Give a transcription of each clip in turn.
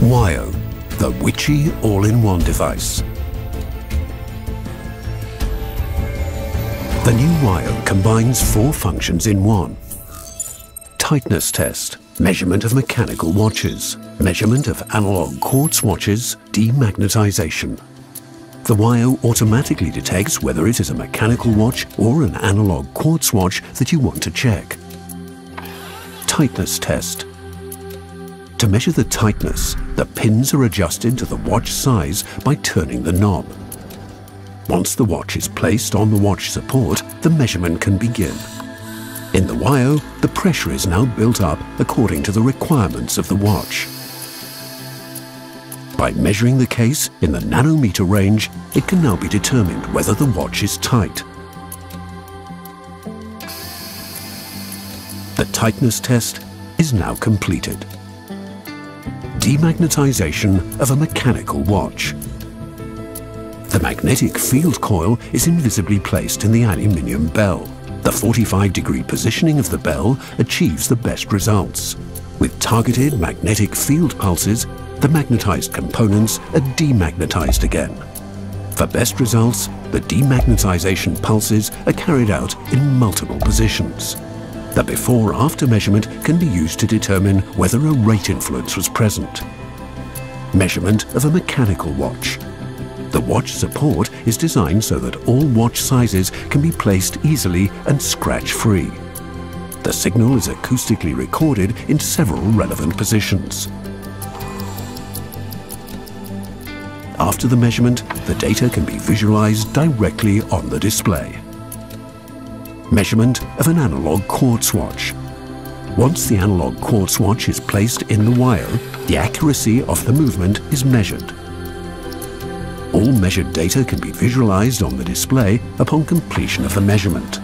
Waio, the Witschi all-in-one device. The new Waio combines four functions in one. Tightness test, measurement of mechanical watches, measurement of analog quartz watches, demagnetization. The Waio automatically detects whether it is a mechanical watch or an analog quartz watch that you want to check. Tightness test, to measure the tightness, the pins are adjusted to the watch size by turning the knob. Once the watch is placed on the watch support, the measurement can begin. In the Waio, the pressure is now built up according to the requirements of the watch. By measuring the case in the nanometer range, it can now be determined whether the watch is tight. The tightness test is now completed demagnetization of a mechanical watch. The magnetic field coil is invisibly placed in the aluminium bell. The 45 degree positioning of the bell achieves the best results. With targeted magnetic field pulses, the magnetized components are demagnetized again. For best results, the demagnetization pulses are carried out in multiple positions. The before-after measurement can be used to determine whether a rate influence was present. Measurement of a mechanical watch. The watch support is designed so that all watch sizes can be placed easily and scratch-free. The signal is acoustically recorded in several relevant positions. After the measurement, the data can be visualized directly on the display measurement of an analog quartz watch. Once the analog quartz watch is placed in the Waio, the accuracy of the movement is measured. All measured data can be visualized on the display upon completion of the measurement.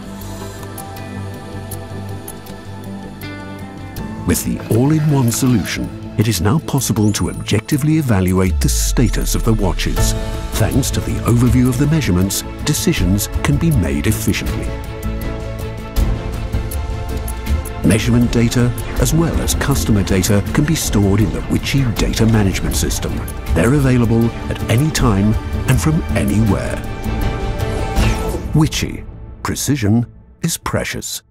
With the all-in-one solution, it is now possible to objectively evaluate the status of the watches. Thanks to the overview of the measurements, decisions can be made efficiently. Measurement data, as well as customer data, can be stored in the Witschi Data Management System. They're available at any time and from anywhere. Witschi. Precision is precious.